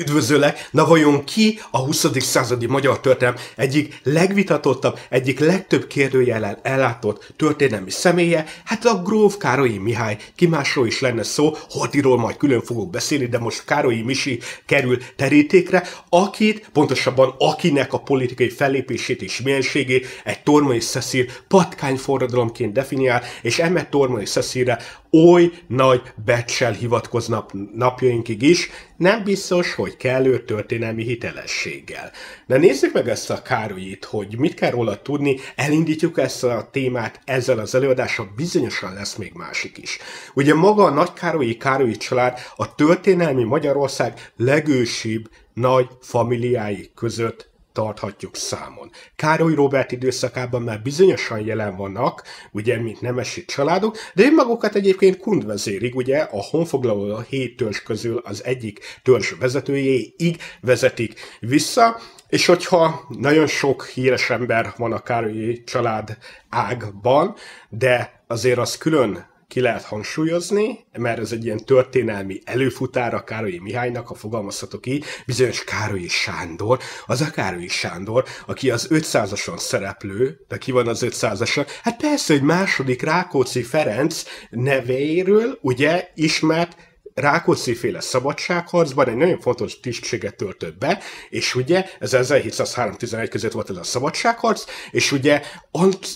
Üdvözöllek! Na vajon ki a 20. századi magyar történelem egyik legvitatottabb, egyik legtöbb kérdőjellel ellátott történelmi személye? Hát a gróf Károlyi Mihály, ki másról is lenne szó, Hortiról majd külön fogok beszélni, de most Károlyi Misi kerül terítékre, akit, pontosabban akinek a politikai fellépését és mienségét egy Tormai Szeszír patkányforradalomként definiál, és eme Tormai Szeszírre oly nagy becsel hivatkoznak napjainkig is, nem biztos, hogy kellő történelmi hitelességgel. De nézzük meg ezt a Károlyit, hogy mit kell róla tudni, elindítjuk ezt a témát ezzel az előadással, bizonyosan lesz még másik is. Ugye maga a Nagy Károlyi Károlyi család a történelmi Magyarország legősibb nagy familiái között tarthatjuk számon. Károly Robert időszakában már bizonyosan jelen vannak, ugye, mint nemesi családok, de ő magukat egyébként kundvezérig, ugye, a honfoglaló a hét törzs közül az egyik törzs vezetőjéig vezetik vissza, és hogyha nagyon sok híres ember van a Károlyi család ágban, de azért az külön ki lehet hangsúlyozni, mert ez egy ilyen történelmi előfutára Károlyi Mihálynak, ha fogalmazhatok így, bizonyos Károlyi Sándor, az a Károlyi Sándor, aki az 500-ason szereplő, de ki van az 500-ason? Hát persze, hogy második Rákóczi Ferenc nevéről, ugye, ismert Rákóczi féle szabadságharcban egy nagyon fontos tisztséget töltött be, és ugye ez 1703-11 között volt ez a szabadságharc, és ugye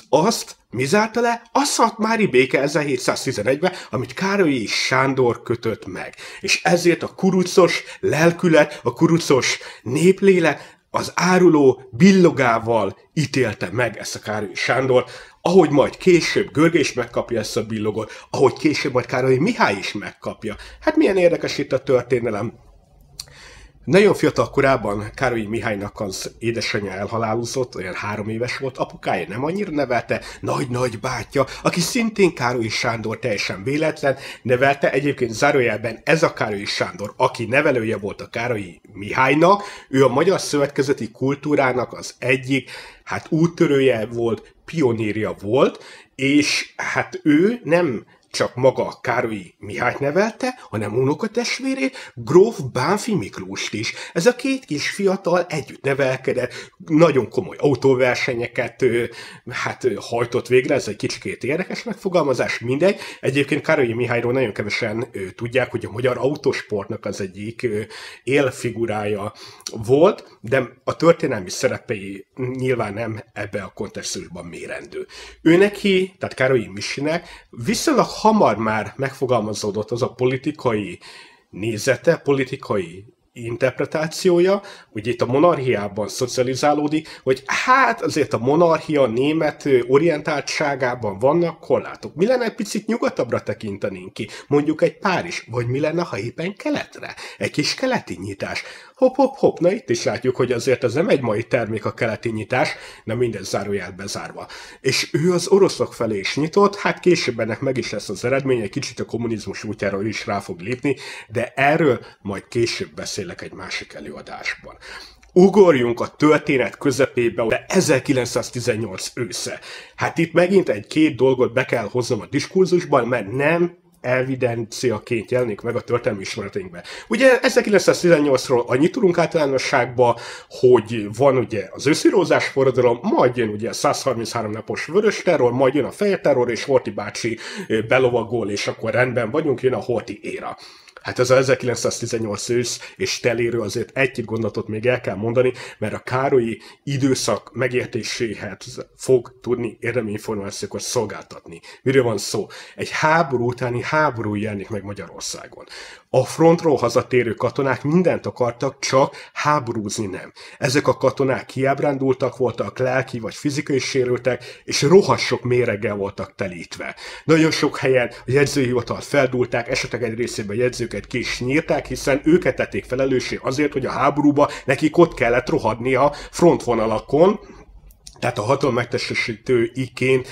azt mi zárta le? A szatmári béke 1711-ben, amit Károlyi Sándor kötött meg. És ezért a kurucos lelkület, a kurucos néplélek az áruló billogával ítélte meg ezt a Károly Sándor, ahogy majd később Görge is megkapja ezt a billogot, ahogy később majd Károly Mihály is megkapja. Hát milyen érdekes itt a történelem. Nagyon fiatal korában Károlyi Mihálynak az édesanyja elhalálozott, olyan három éves volt, apukája nem annyira nevelte, nagy-nagy bátyja, aki szintén Károlyi Sándor teljesen véletlen nevelte, egyébként zárójelben ez a Károlyi Sándor, aki nevelője volt a Károlyi Mihálynak, ő a magyar szövetkezeti kultúrának az egyik, hát úttörője volt, pionírja volt, és hát ő nem csak maga Károlyi Mihály nevelte, hanem unokatestvérét, gróf Bánfi Miklóst is. Ez a két kis fiatal együtt nevelkedett, nagyon komoly autóversenyeket hát hajtott végre, ez egy kicsikét érdekes megfogalmazás, mindegy. Egyébként Károlyi Mihályról nagyon kevesen tudják, hogy a magyar autósportnak az egyik élfigurája volt, de a történelmi szerepei nyilván nem ebbe a kontextusban mérendő. Ő neki, tehát Károlyi Misinek viszonylag hamar már megfogalmazódott az a politikai nézete, politikai interpretációja, hogy itt a monarchiában szocializálódik, hogy hát azért a monarchia német orientáltságában vannak korlátok. Mi lenne egy picit nyugatabbra tekintenénk ki? Mondjuk egy Párizs, vagy mi lenne, ha éppen keletre? Egy kis keleti nyitás. Hopp, hopp, hopp, na itt is látjuk, hogy azért ez nem egy mai termék a keleti nyitás, na minden zárójel bezárva. És ő az oroszok felé is nyitott, hát később ennek meg is lesz az eredmény, egy kicsit a kommunizmus útjára is rá fog lépni, de erről majd később beszélek egy másik előadásban. Ugorjunk a történet közepébe, de 1918 ősze. Hát itt megint egy-két dolgot be kell hoznom a diskurzusban, mert nem evidenciaként jelenik meg a történelmi ismereteinkben. Ugye 1918-ról annyit tudunk általánosságban, hogy van ugye az őszirózás forradalom, majd jön ugye a 133 napos vörös terror, majd jön a fehér terror, és Horti bácsi belovagol, és akkor rendben vagyunk, jön a Horti éra. Hát ez a 1918 ősz és teléről azért egy-két gondolatot még el kell mondani, mert a Károlyi időszak megértéséhez fog tudni érdemi információkat szolgáltatni. Miről van szó? Egy háború utáni háború jelenik meg Magyarországon. A frontról hazatérő katonák mindent akartak, csak háborúzni nem. Ezek a katonák kiábrándultak voltak, lelki vagy fizikai sérültek, és rohassok méreggel voltak telítve. Nagyon sok helyen a jegyzőhivatalt feldulták, esetek egy részében jegyzőket ki. Is nyírták, hiszen őket tették felelőssé azért, hogy a háborúba nekik ott kellett rohadni a frontvonalakon, tehát a hatalom megtestesítő iként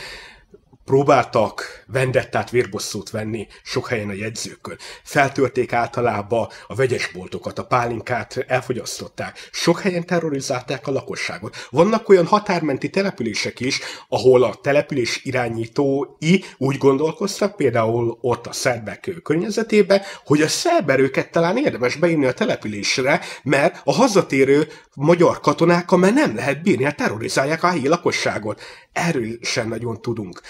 próbáltak vendettát, vérbosszút venni sok helyen a jegyzőkön. Feltörték általában a vegyesboltokat, a pálinkát elfogyasztották. Sok helyen terrorizálták a lakosságot. Vannak olyan határmenti települések is, ahol a település irányítói úgy gondolkoztak, például ott a szerbek környezetében, hogy a szerberőket talán érdemes beírni a településre, mert a hazatérő magyar katonák, mert nem lehet bírni, hát terrorizálják a helyi lakosságot. Erről sem nagyon tudunk.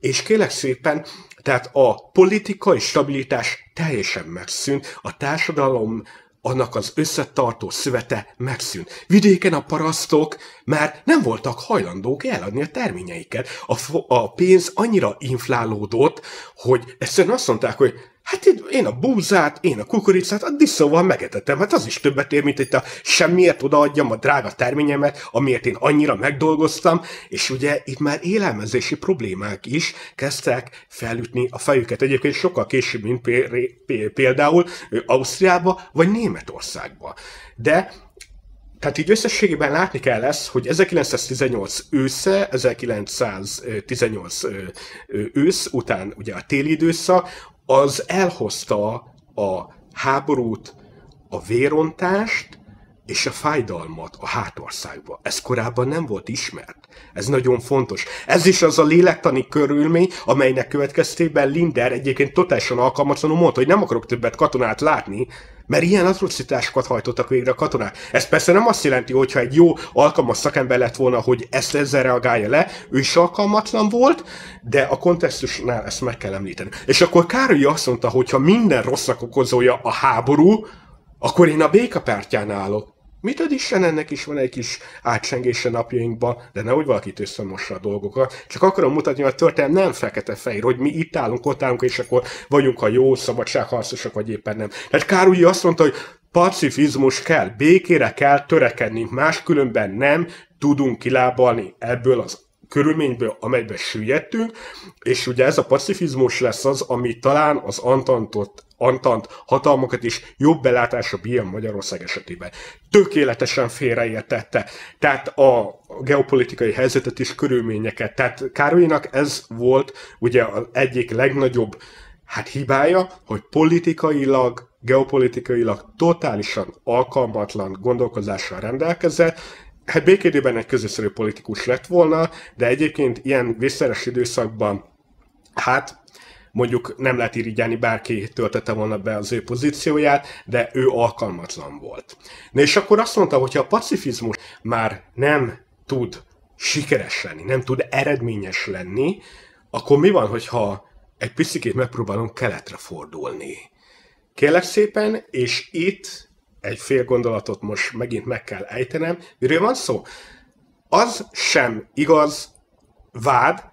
És kélek szépen, tehát a politikai stabilitás teljesen megszűnt, a társadalom annak az összetartó szövete megszűnt. Vidéken a parasztok már nem voltak hajlandók eladni a terményeiket. A, a pénz annyira inflálódott, hogy egyszerűen azt mondták, hogy Hát én a búzát, én a kukoricát, a diszóval megetetem. Hát az is többet ér, mint hogy a semmiért odaadjam a drága terményemet, amiért én annyira megdolgoztam, és ugye itt már élelmezési problémák is kezdtek felütni a fejüket. Egyébként sokkal később, mint például Ausztriába vagy Németországba. De tehát így összességében látni kell lesz, hogy 1918 ősze, 1918 ősz után ugye a téli időszak, az elhozta a háborút, a vérontást és a fájdalmat a hátországba. Ez korábban nem volt ismert. Ez nagyon fontos. Ez is az a lélektani körülmény, amelynek következtében Linder egyébként totálisan alkalmatlanul mondta, hogy nem akarok többet katonát látni, mert ilyen atrocitásokat hajtottak végre a katonák. Ez persze nem azt jelenti, hogy egy jó, alkalmas szakember lett volna, hogy ezt ezzel reagálja le, ő is alkalmatlan volt, de a kontextusnál ezt meg kell említeni. És akkor Károly azt mondta, hogy ha minden rossznak okozója a háború, akkor én a békapártyán állok. Mit ad Isten, ennek is van egy kis átsengése napjainkban, de nehogy valakit összemossa a dolgokat. Csak akarom mutatni, hogy a történelem nem fekete-fehér, hogy mi itt állunk, ott állunk, és akkor vagyunk a jó szabadságharcosok, vagy éppen nem. Tehát Károly azt mondta, hogy pacifizmus kell, békére kell törekednünk, máskülönben nem tudunk kilábalni ebből az körülményből, amelybe süllyedtünk, és ugye ez a pacifizmus lesz az, ami talán az Antantot Antant hatalmakat is jobb belátásra bír Magyarország esetében. Tökéletesen félreértette. Tehát a geopolitikai helyzetet és körülményeket. Tehát Károlynak ez volt ugye az egyik legnagyobb hát hibája, hogy politikailag, geopolitikailag totálisan alkalmatlan gondolkozással rendelkezett, hát békédében egy közösszerű politikus lett volna, de egyébként ilyen vészszeres időszakban hát mondjuk nem lehet irigyelni, bárki töltette volna be az ő pozícióját, de ő alkalmatlan volt. Na és akkor azt mondta, hogy a pacifizmus már nem tud sikeres lenni, nem tud eredményes lenni, akkor mi van, hogyha egy picit megpróbálunk keletre fordulni? Kérlek szépen, és itt egy fél gondolatot most megint meg kell ejtenem. Miről van szó? Az sem igaz vád,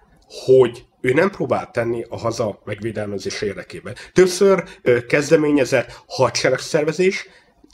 hogy ő nem próbált tenni a haza megvédelmezés érdekében. Többször kezdeményezett hadseregszervezés,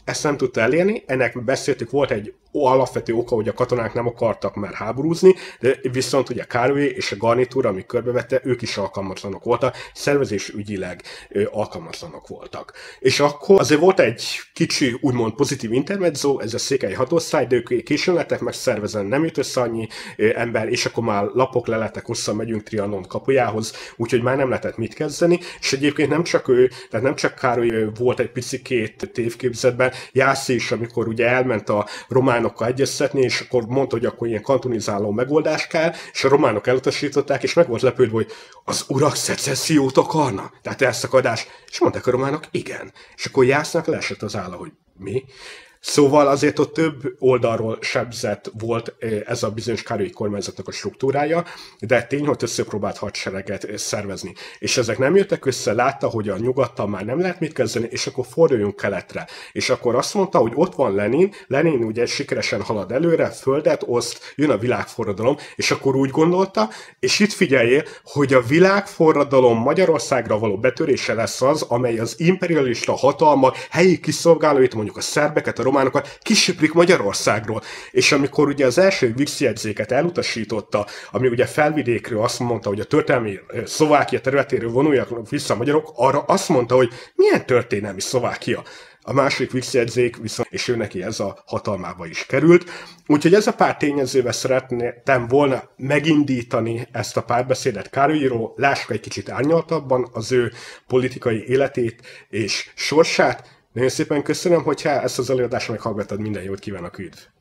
ezt nem tudta elérni, ennek beszéltük, volt egy alapvető oka, hogy a katonák nem akartak már háborúzni, de viszont ugye Károly és a garnitúra, ami körbevette, ők is alkalmatlanok voltak, szervezés ügyileg alkalmatlanok voltak. És akkor azért volt egy kicsi, úgymond pozitív intermezzo, ez a székely hatószáj, de ők későn lettek megszervezen, nem jött össze annyi ember, és akkor már lapok le lettek hosszan, megyünk Trianon kapujához, úgyhogy már nem lehetett mit kezdeni, és egyébként nem csak ő, tehát nem csak Károly volt egy picikét tévképzetben, Jászi is, amikor ugye elment a román románokkal egyeztetni, és akkor mondta, hogy akkor ilyen kantonizáló megoldás kell, és a románok elutasították, és meg volt lepődve, hogy az urak szecessziót akarnak, tehát elszakadás. És mondták a románok, igen. És akkor Jásznak leesett az álla, hogy mi? Szóval azért ott több oldalról sebzett volt ez a bizonyos kárői kormányzatnak a struktúrája, de tény, hogy összepróbált hadsereget szervezni. És ezek nem jöttek össze, látta, hogy a nyugattal már nem lehet mit kezdeni, és akkor forduljunk keletre. És akkor azt mondta, hogy ott van Lenin, Lenin ugye sikeresen halad előre, földet oszt, jön a világforradalom, és akkor úgy gondolta, és itt figyeljél, hogy a világforradalom Magyarországra való betörése lesz az, amely az imperialista hatalma helyi kiszolgálóit, mondjuk a szerbeket, a románokat kisöprik Magyarországról. És amikor ugye az első visszjegyzéket elutasította, ami ugye felvidékről azt mondta, hogy a történelmi Szlovákia területéről vonuljak vissza a magyarok, arra azt mondta, hogy milyen történelmi Szlovákia? a másik visszajegyzék viszont, és ő neki ez a hatalmába is került. Úgyhogy ez a pár tényezővel szeretném volna megindítani ezt a párbeszédet Károlyról, lássuk egy kicsit árnyaltabban az ő politikai életét és sorsát. Nagyon szépen köszönöm, hogyha ezt az előadást meghallgatod, minden jót kívánok, üdv!